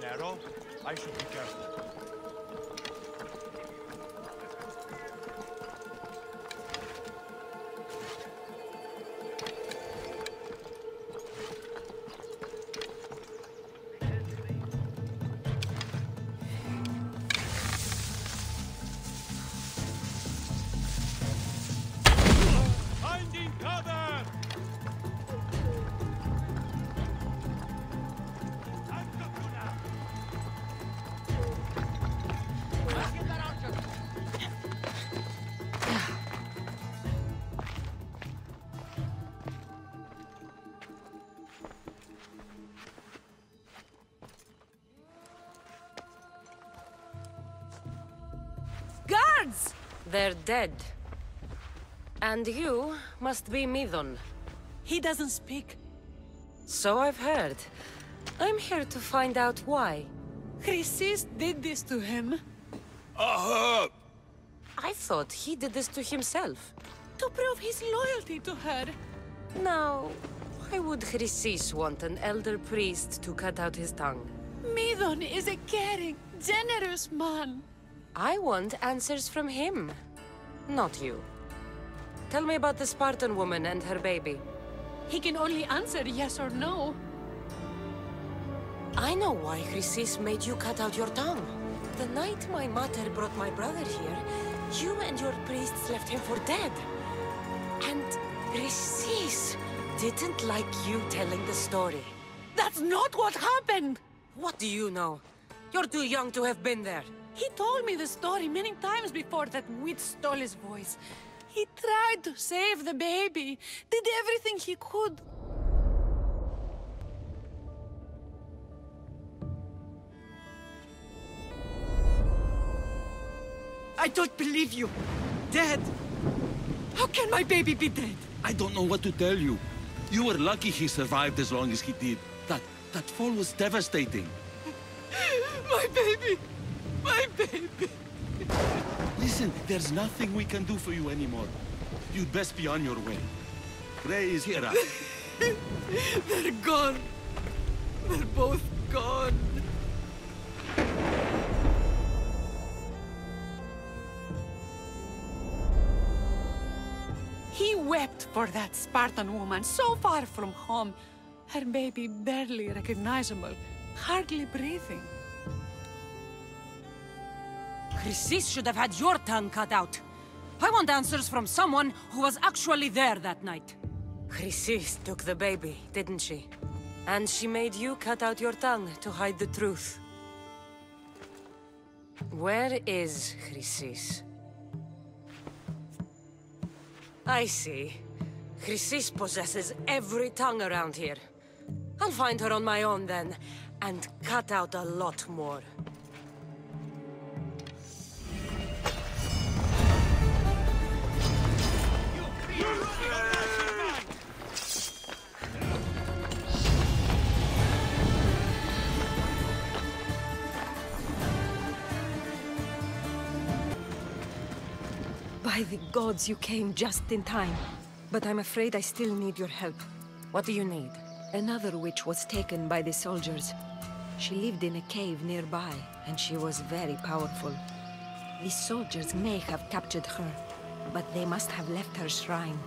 Nero. I should be careful. They're dead. And you must be Midon. He doesn't speak. So I've heard. I'm here to find out why. Chrysis did this to him Uh-huh! I thought he did this to himself. to prove his loyalty to her. Now, why would Chrysis want an elder priest to cut out his tongue? Midon is a caring, generous man. I want answers from him, not you. Tell me about the Spartan woman and her baby. He can only answer yes or no. I know why Chrysis made you cut out your tongue. The night my mother brought my brother here, you and your priests left him for dead. And Chrysis didn't like you telling the story. That's not what happened! What do you know? You're too young to have been there. He told me the story many times before that witch stole his voice. He tried to save the baby, did everything he could. I don't believe you. Dead. How can my baby be dead? I don't know what to tell you. You were lucky he survived as long as he did. That that fall was devastating. My baby! My baby! Listen, there's nothing we can do for you anymore. You'd best be on your way. Ray is here. They're gone. They're both gone. He wept for that Spartan woman so far from home. Her baby barely recognizable, hardly breathing. Chrysis should have had your tongue cut out. I want answers from someone who was actually there that night. Chrysis took the baby, didn't she? And she made you cut out your tongue to hide the truth. Where is Chrysis? I see. Chrysis possesses every tongue around here. I'll find her on my own then, and cut out a lot more. By the gods, you came just in time. But I'm afraid I still need your help. What do you need? Another witch was taken by the soldiers. She lived in a cave nearby, and she was very powerful. The soldiers may have captured her, but they must have left her shrine.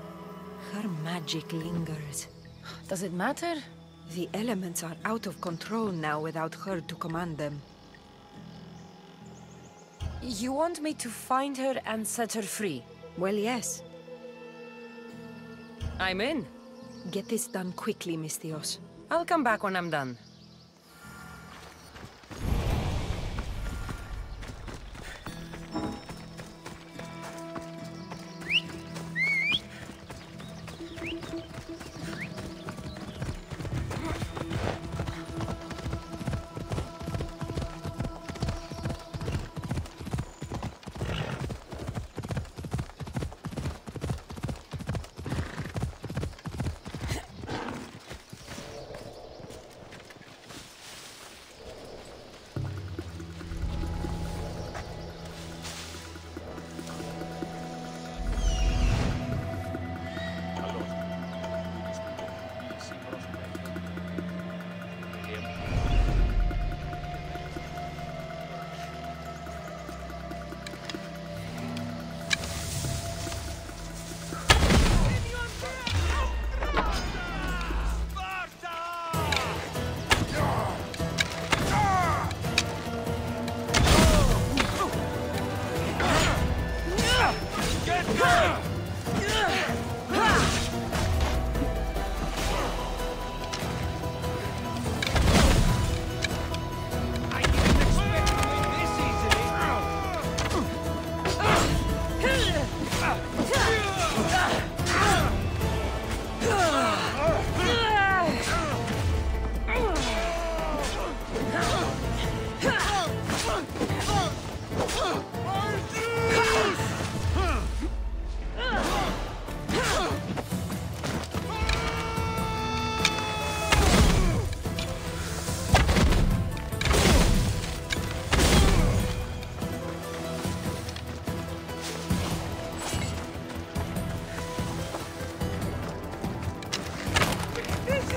Her magic lingers. Does it matter? The elements are out of control now without her to command them. You want me to find her and set her free? Well, yes. I'm in. Get this done quickly, Misthios. I'll come back when I'm done.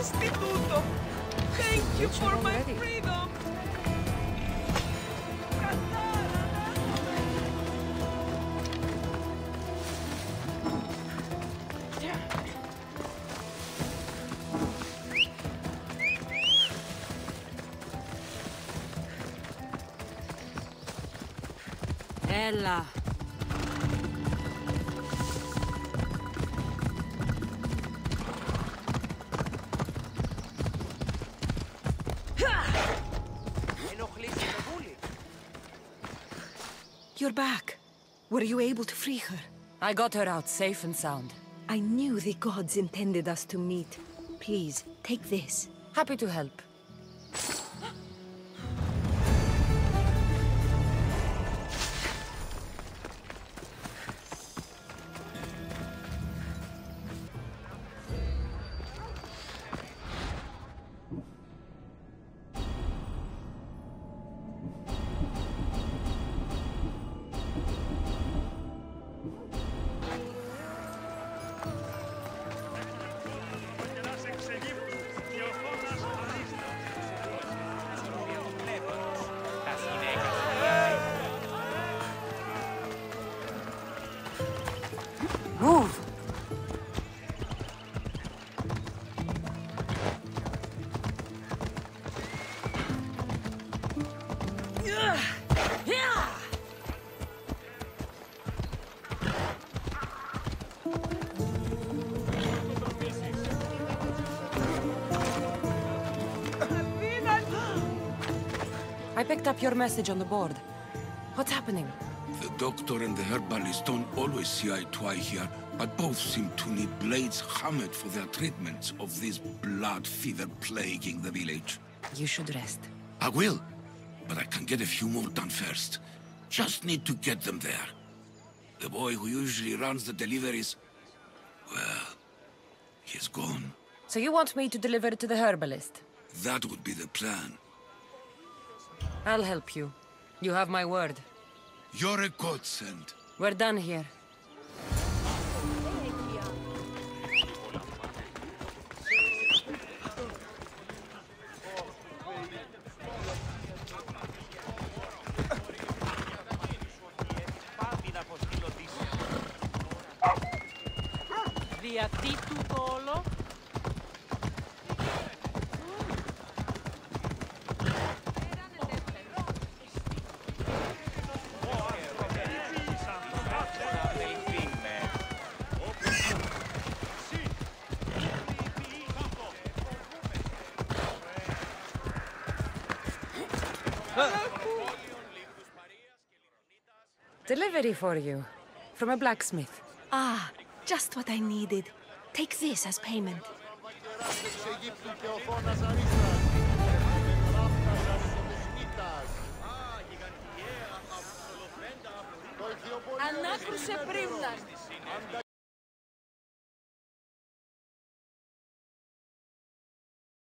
istituto. Thank you for my freedom. Bella! You're back. Were you able to free her? I got her out safe and sound. I knew the gods intended us to meet. Please, take this. Happy to help. Picked up your message on the board. What's happening? The doctor and the herbalist don't always see eye to eye here, but both seem to need blades hammered for their treatments of this blood fever plaguing the village. You should rest. I will, but I can get a few more done first. Just need to get them there. The boy who usually runs the deliveries, well, he's gone. So you want me to deliver it to the herbalist? That would be the plan. I'll help you. You have my word. You're a godsend. We're done here. Delivery for you. From a blacksmith. Ah, just what I needed. Take this as payment. Ανάκρουσε πρίμνα.